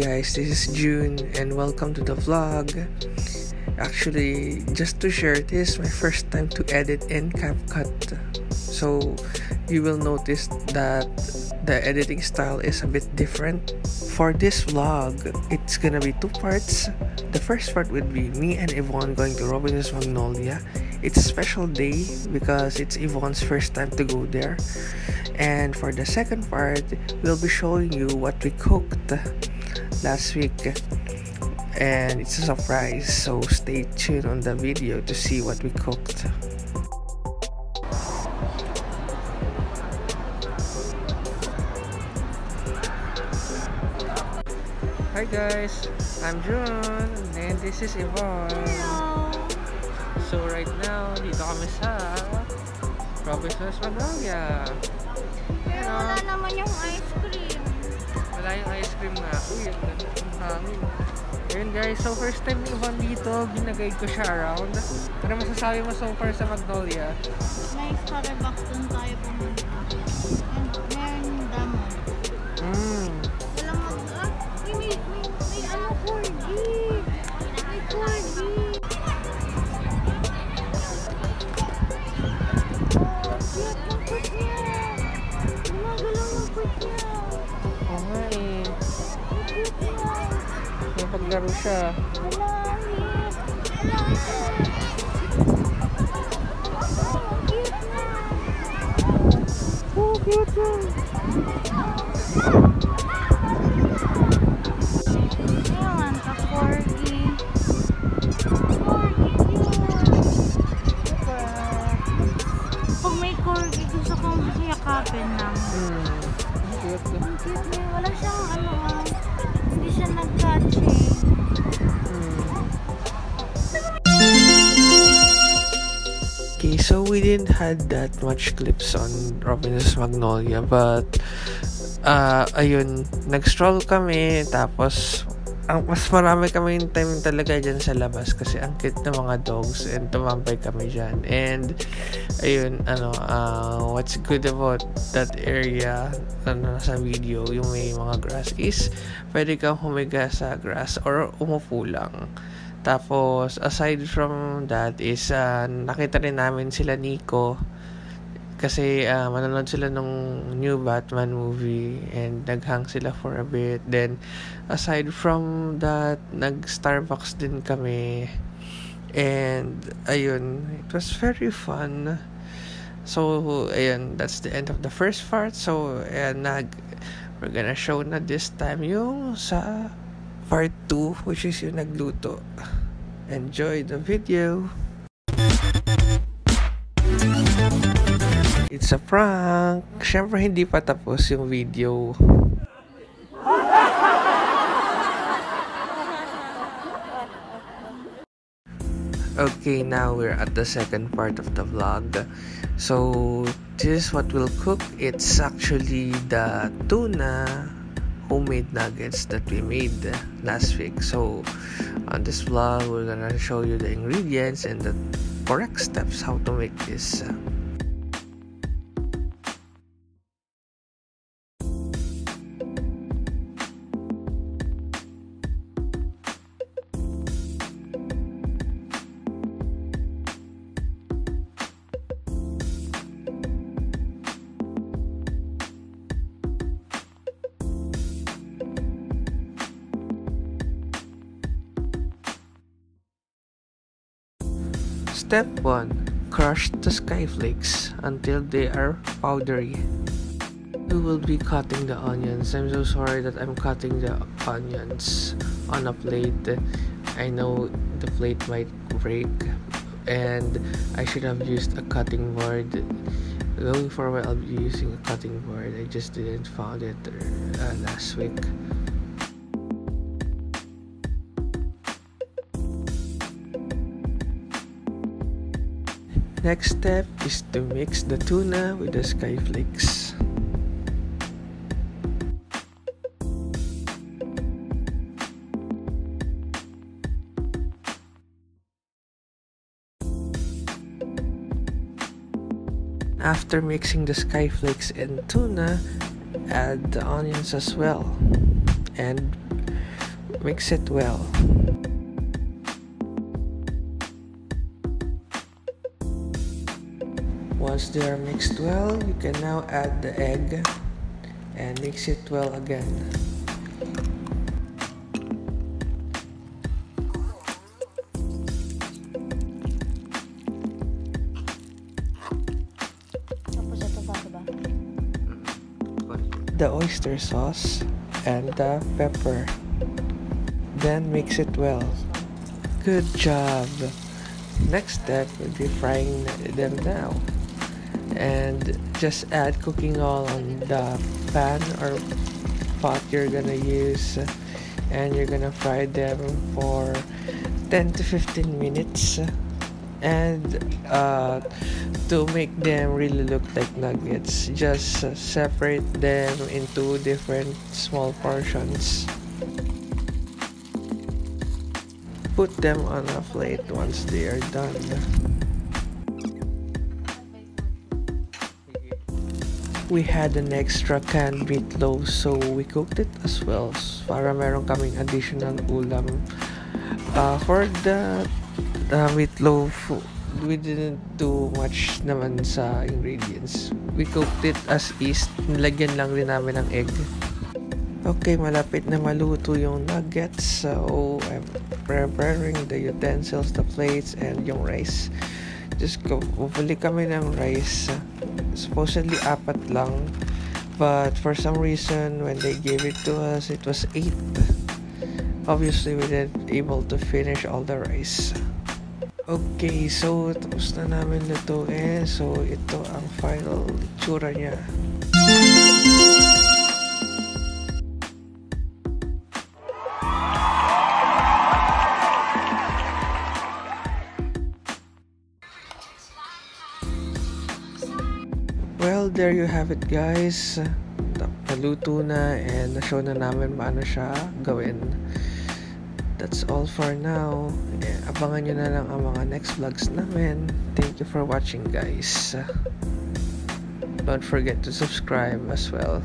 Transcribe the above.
guys, this is June and welcome to the vlog. Actually, just to share, this is my first time to edit in CapCut. So, you will notice that the editing style is a bit different. For this vlog, it's gonna be two parts. The first part would be me and Yvonne going to Robinson's Magnolia. It's a special day because it's Yvonne's first time to go there. And for the second part, we'll be showing you what we cooked last week. And it's a surprise, so stay tuned on the video to see what we cooked. Hi guys, I'm June and this is Yvonne. So right now, dito kami sa Robinson's Magnolia. Oh, Pero wala naman yung ice cream. Wala yung ice cream nga. Uy, ang ganda ng hangin. Ayun guys, so first time ni Yvonne dito, ginagay ko siya around. Ano masasabi mo so far sa Magnolia? May Starbucks doon tayo pumunta. And meron damon. Mmm, 不是？Oh, beautiful. So we didn't had that much clips on Robinson's Magnolia, but uh, ayun, nag-stroll kami, tapos ang mas marami kami yung time talaga dyan sa labas kasi ang cute ng mga dogs and tumambay kami dyan. And ayun, ano, uh, what's good about that area ano, sa video, yung may mga grass is pwede kang humiga sa grass or umupo lang. Tapos, aside from that is, uh, nakita rin namin sila Nico. Kasi, uh, manonood sila nung new Batman movie and naghang sila for a bit. Then, aside from that, nag-Starbucks din kami. And, ayun, it was very fun. So, ayun, that's the end of the first part. So, ayan, nag, we're gonna show na this time yung sa part 2 which is yung nagluto. Enjoy the video. It's a prank. Siyempre hindi pa tapos yung video. Okay, now we're at the second part of the vlog. So, this is what we'll cook. It's actually the tuna homemade nuggets that we made last week. So, on this vlog, we're gonna show you the ingredients and the correct steps how to make this. Uh, Step 1. Crush the skyflakes until they are powdery. We will be cutting the onions. I'm so sorry that I'm cutting the onions on a plate. I know the plate might break and I should have used a cutting board. Going forward, I'll be using a cutting board. I just didn't found it uh, last week. Next step is to mix the tuna with the skyflakes. After mixing the skyflakes and tuna, add the onions as well. And mix it well. Once they are mixed well, you can now add the egg and mix it well again. The oyster sauce and the pepper. Then mix it well. Good job. Next step would be frying them now. And just add cooking oil on the pan or pot you're gonna use. And you're gonna fry them for 10 to 15 minutes. And uh, to make them really look like nuggets just separate them into different small portions. Put them on a plate once they are done we had an extra canned meatloaf so we cooked it as well para meron kaming additional ulam. Uh, for the uh, meatloaf we didn't do much naman sa ingredients. We cooked it as is. Nilagyan lang din namin ng egg. Okay malapit na maluto yung nuggets. So I'm preparing the utensils the plates and yung rice just go bumili kami ng rice. Supposedly apat lang. But for some reason when they gave it to us it was eight. Obviously we didn't able to finish all the rice. Okay so tapos na namin lutuin. So ito ang final tsura niya there you have it guys. Naluto na and na-show na namin paano siya gawin. That's all for now. Abangan nyo na lang ang mga next vlogs namin. Thank you for watching guys. Don't forget to subscribe as well.